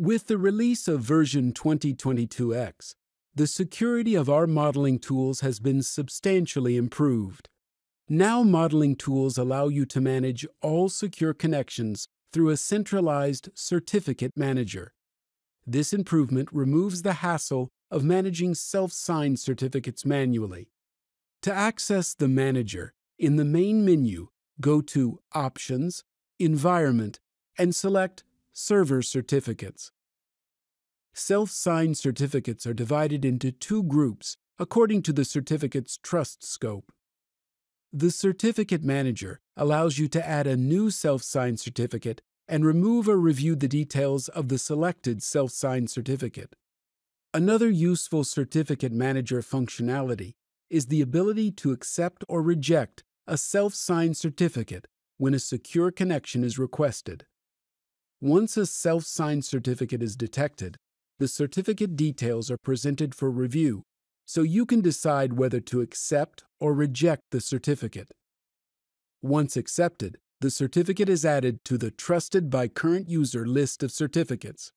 With the release of version 2022X, the security of our modeling tools has been substantially improved. Now, modeling tools allow you to manage all secure connections through a centralized certificate manager. This improvement removes the hassle of managing self signed certificates manually. To access the manager, in the main menu, go to Options, Environment, and select Server Certificates. Self signed certificates are divided into two groups according to the certificate's trust scope. The Certificate Manager allows you to add a new self signed certificate and remove or review the details of the selected self signed certificate. Another useful Certificate Manager functionality is the ability to accept or reject a self signed certificate when a secure connection is requested. Once a self signed certificate is detected, the certificate details are presented for review so you can decide whether to accept or reject the certificate. Once accepted, the certificate is added to the Trusted by Current User list of certificates.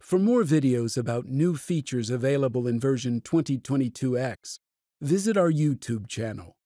For more videos about new features available in version 2022X, visit our YouTube channel.